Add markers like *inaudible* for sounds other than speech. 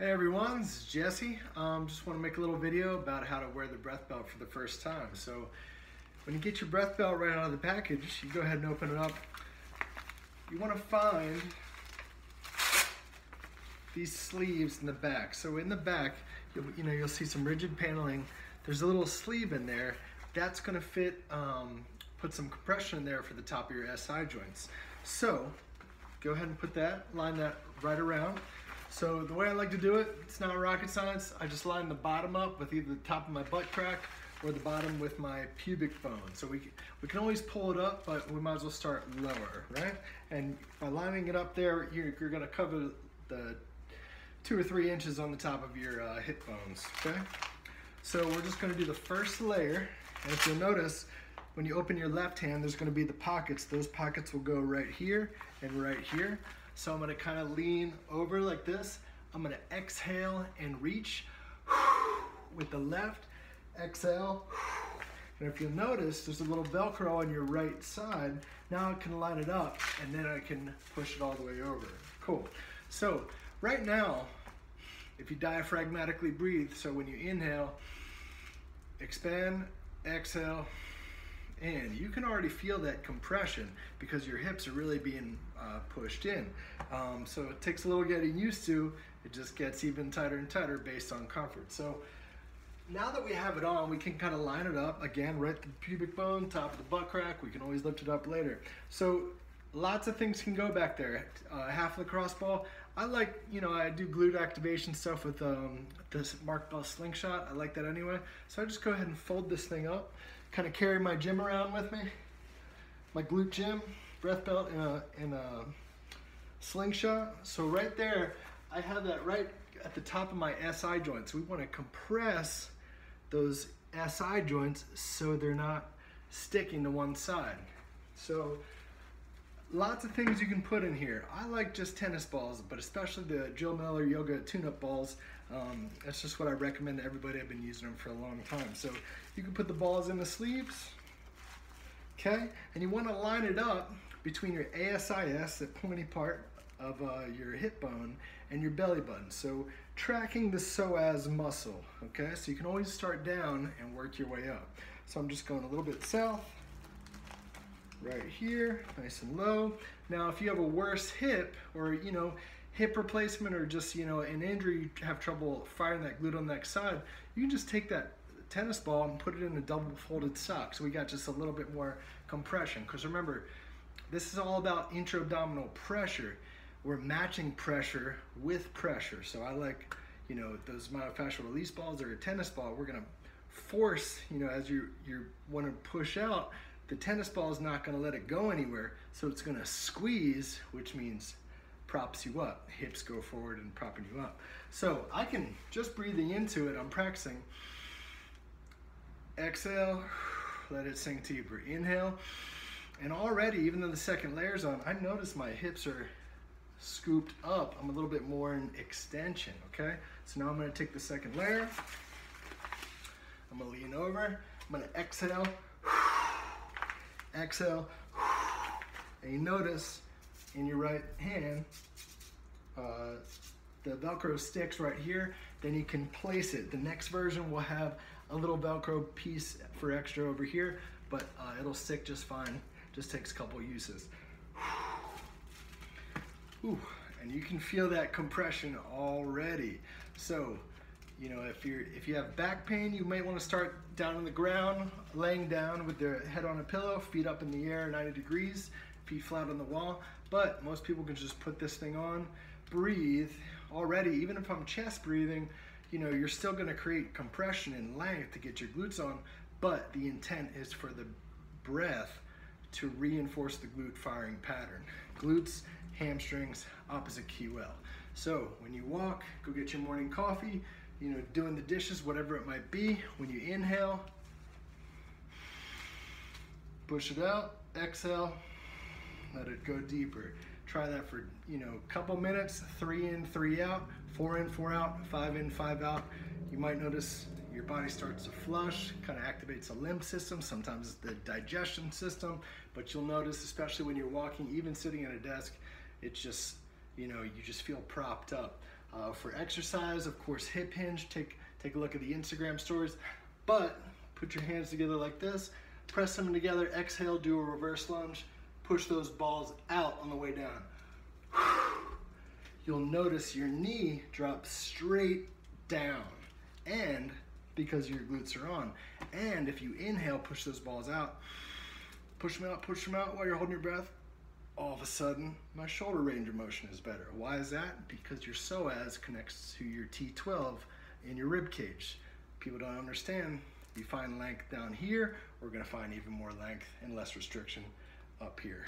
Hey everyone, this is Jesse. Um, just want to make a little video about how to wear the breath belt for the first time. So when you get your breath belt right out of the package, you go ahead and open it up. You want to find these sleeves in the back. So in the back, you'll, you know, you'll see some rigid paneling. There's a little sleeve in there. That's going to fit, um, put some compression in there for the top of your SI joints. So go ahead and put that, line that right around. So the way I like to do it, it's not rocket science. I just line the bottom up with either the top of my butt crack or the bottom with my pubic bone. So we, we can always pull it up, but we might as well start lower, right? And by lining it up there, you're, you're gonna cover the two or three inches on the top of your uh, hip bones, okay? So we're just gonna do the first layer, and if you'll notice, when you open your left hand, there's gonna be the pockets. Those pockets will go right here and right here. So I'm gonna kind of lean over like this. I'm gonna exhale and reach *sighs* with the left, exhale. *sighs* And if you'll notice, there's a little Velcro on your right side. Now I can line it up and then I can push it all the way over. Cool. So right now, if you diaphragmatically breathe, so when you inhale, expand, exhale, in, you can already feel that compression because your hips are really being uh, pushed in. Um, so it takes a little getting used to. It just gets even tighter and tighter based on comfort. So now that we have it on, we can kind of line it up. Again, right the pubic bone, top of the butt crack. We can always lift it up later. So lots of things can go back there. Uh, half of the cross ball. I like, you know, I do glute activation stuff with um, this Mark Bell slingshot. I like that anyway. So I just go ahead and fold this thing up kind of carry my gym around with me, my glute gym, breath belt in a, in a slingshot. So right there, I have that right at the top of my SI joints. We want to compress those SI joints so they're not sticking to one side. So lots of things you can put in here. I like just tennis balls, but especially the Jill Miller Yoga tune-up balls. Um, that's just what I recommend to everybody. I've been using them for a long time. So you can put the balls in the sleeves, okay? And you want to line it up between your ASIS, the pointy part of uh, your hip bone, and your belly button. So tracking the psoas muscle, okay? So you can always start down and work your way up. So I'm just going a little bit south, right here, nice and low. Now, if you have a worse hip or, you know, hip replacement or just, you know, an injury, you have trouble firing that glute on that side, you can just take that tennis ball and put it in a double folded sock. So we got just a little bit more compression. Because remember, this is all about intra-abdominal pressure. We're matching pressure with pressure. So I like, you know, those myofascial release balls or a tennis ball, we're gonna force, you know, as you, you wanna push out, the tennis ball is not going to let it go anywhere, so it's going to squeeze, which means props you up. Hips go forward and propping you up. So I can, just breathing into it, I'm practicing. Exhale, let it sink deeper. Inhale, and already, even though the second layer's on, I notice my hips are scooped up. I'm a little bit more in extension, okay? So now I'm gonna take the second layer. I'm gonna lean over. I'm gonna exhale exhale, *sighs* and you notice in your right hand, uh, the Velcro sticks right here, then you can place it. The next version will have a little Velcro piece for extra over here, but uh, it'll stick just fine. Just takes a couple uses. *sighs* Ooh, and you can feel that compression already. So you know, if you're if you have back pain, you might want to start down on the ground, laying down with their head on a pillow, feet up in the air, 90 degrees, feet flat on the wall. But most people can just put this thing on, breathe already. Even if I'm chest breathing, you know, you're still going to create compression and length to get your glutes on. But the intent is for the breath to reinforce the glute firing pattern. Glutes, hamstrings, opposite QL. So when you walk, go get your morning coffee, you know, doing the dishes, whatever it might be. When you inhale, push it out, exhale, let it go deeper. Try that for, you know, a couple minutes, three in, three out, four in, four out, five in, five out. You might notice your body starts to flush, kind of activates the limb system, sometimes the digestion system, but you'll notice, especially when you're walking, even sitting at a desk, it's just you know, you just feel propped up. Uh, for exercise, of course, hip hinge, take, take a look at the Instagram stories, but put your hands together like this, press them together, exhale, do a reverse lunge, push those balls out on the way down. You'll notice your knee drops straight down and because your glutes are on. And if you inhale, push those balls out, push them out, push them out while you're holding your breath, all of a sudden my shoulder range of motion is better. Why is that? Because your psoas connects to your T12 in your rib cage. People don't understand. You find length down here, we're gonna find even more length and less restriction up here.